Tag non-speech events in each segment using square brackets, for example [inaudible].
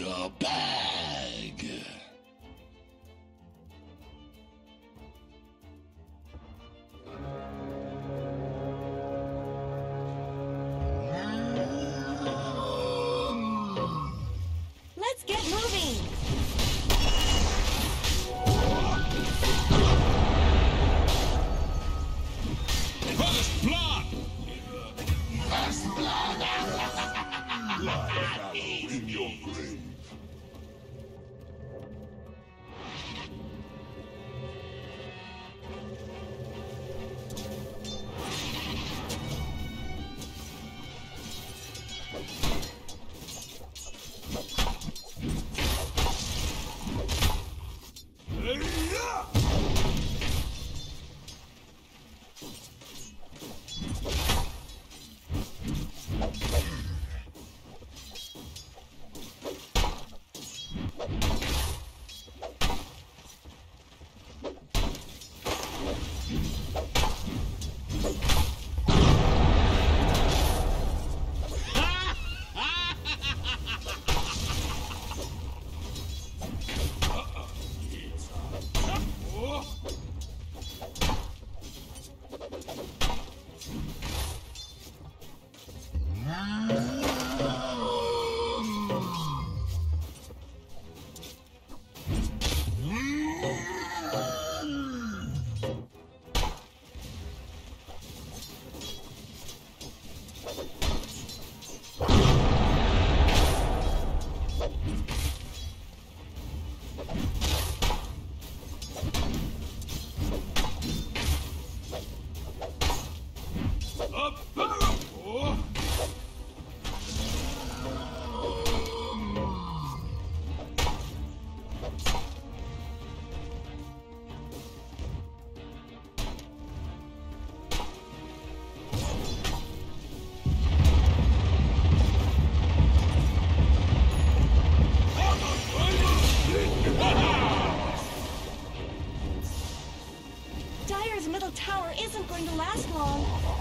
the bag. Going to last long.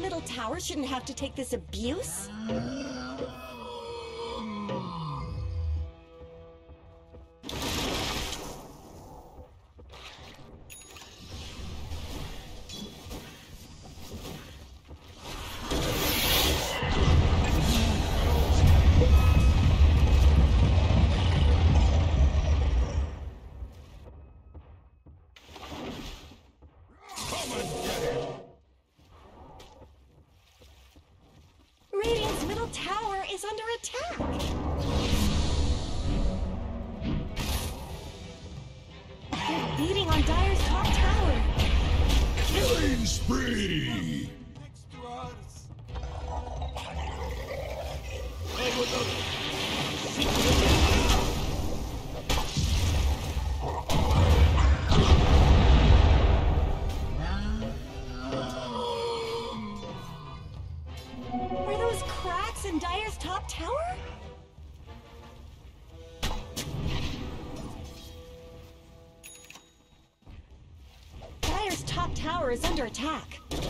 Middle tower shouldn't have to take this abuse. [gasps] Ah. Under attack. They're beating on Dire's top tower. Killing spree. Tower? Dire's top tower is under attack. Dominating!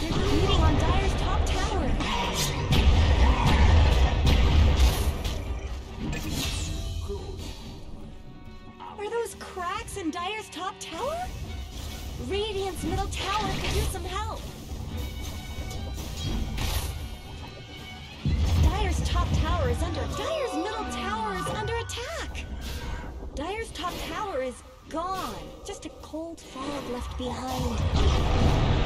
They're beating on Dire's top tower. Are those cracks in Dire's top tower? Radiant's middle tower could use some help. Dire's top tower is under. Dire's middle tower is under attack. Dire's top tower is gone. Just a cold fog left behind.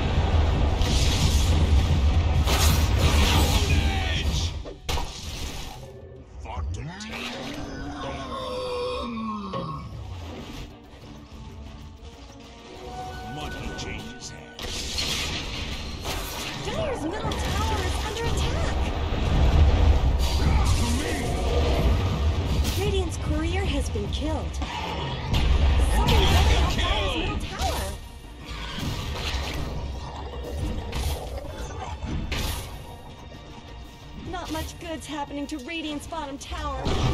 Happening to Radiant's bottom tower. Tower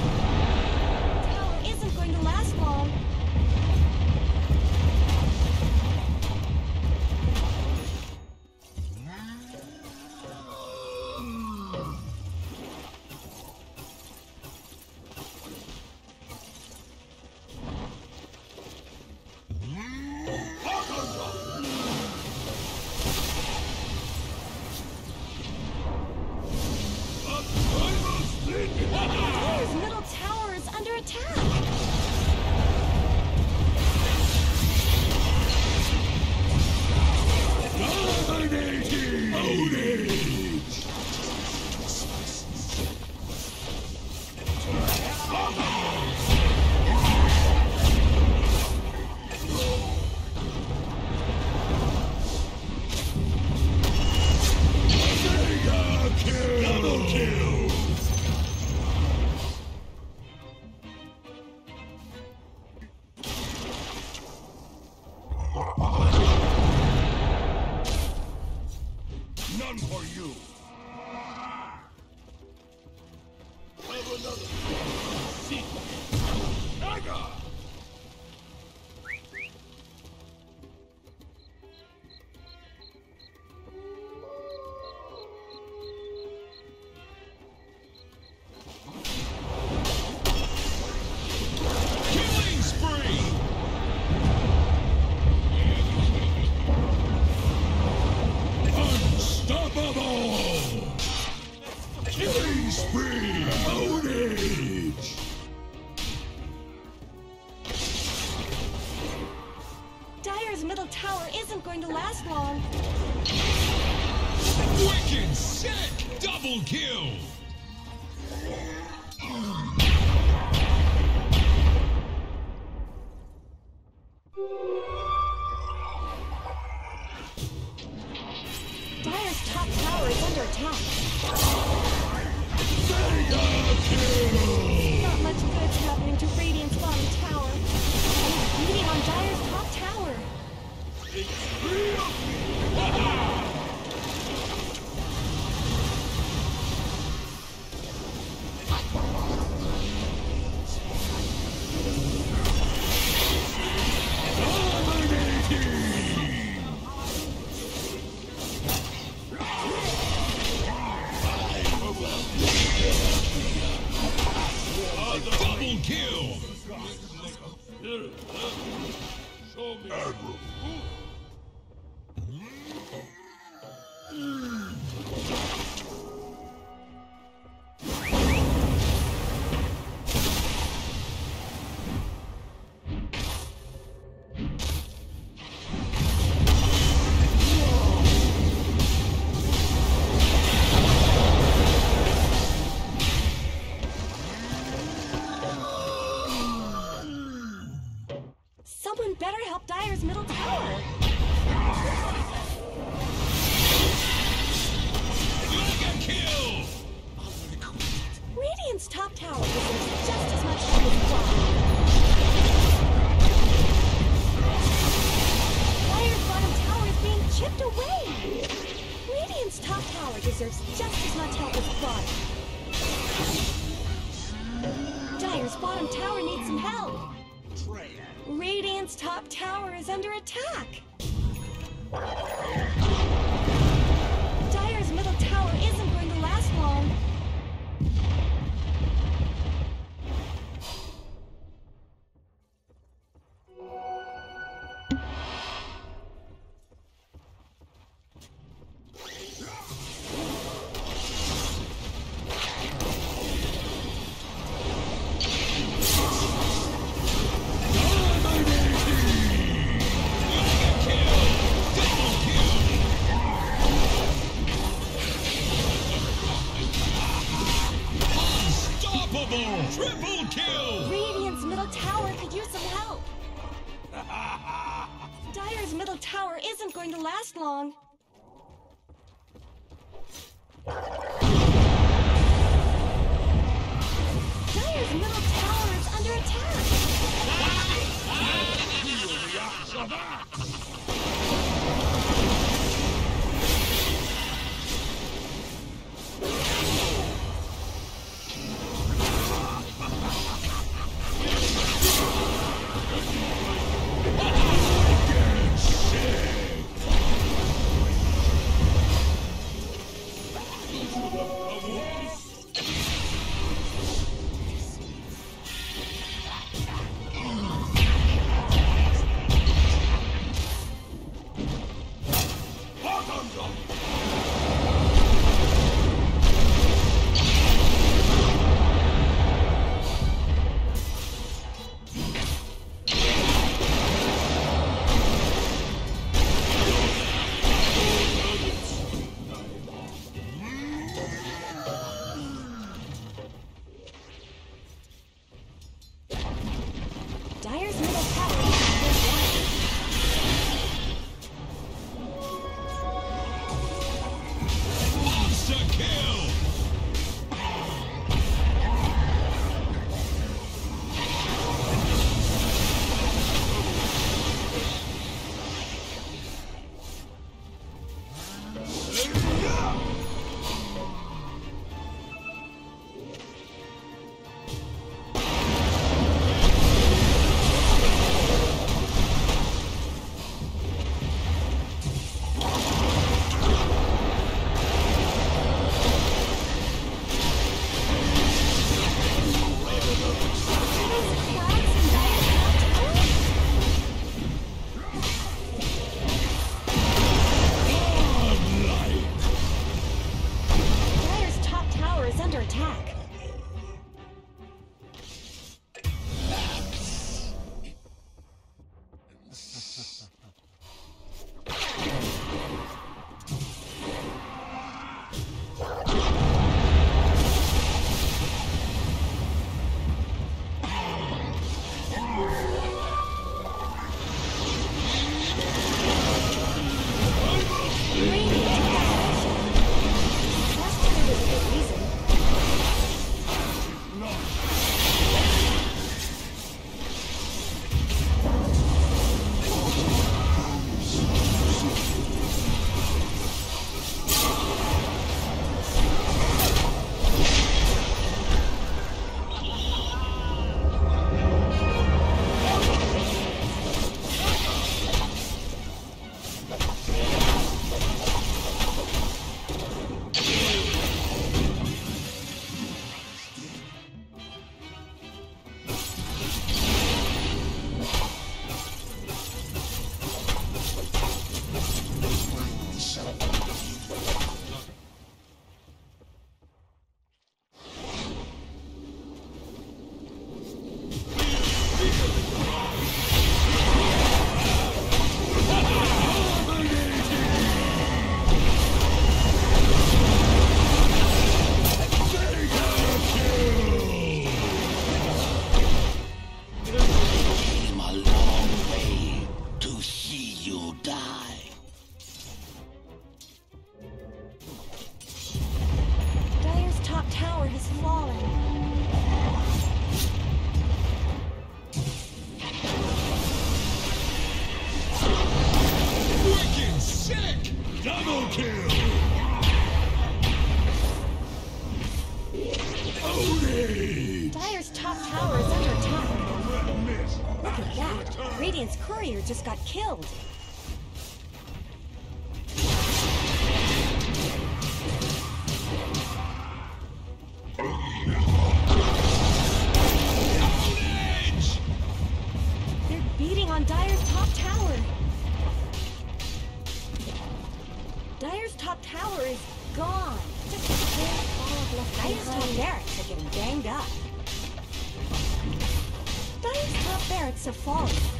Dire's top tower is under attack. Not much good's happening to Radiant's bottom tower. It's beating on Dire's top tower. Away. Radiant's top tower deserves just as much help as Cloud. Dire's bottom tower needs some help. Radiant's top tower is under attack. last long. Dire's middle tower is under attack. Radiant's courier just got killed. They're beating on Dire's top tower. Dire's top tower is gone. Just a Dire's top barracks are getting banged up. Dire's top barracks have fallen.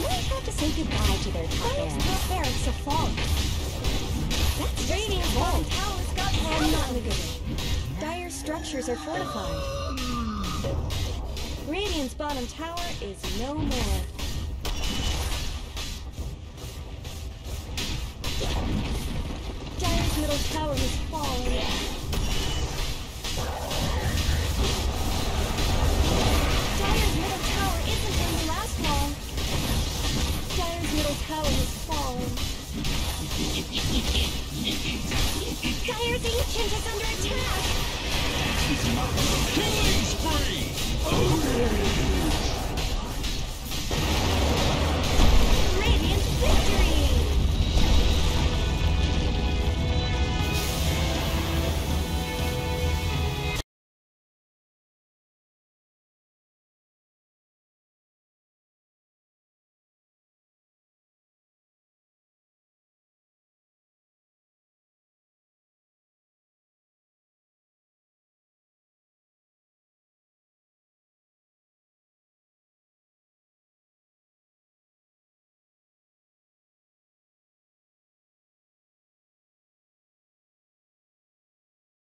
Might have to say goodbye to their Dire's barracks. top barracks have fallen. That's tower's got and not in a good way. Dire's structures are fortified. Radiant's bottom tower is no more. Dire's middle tower has fallen.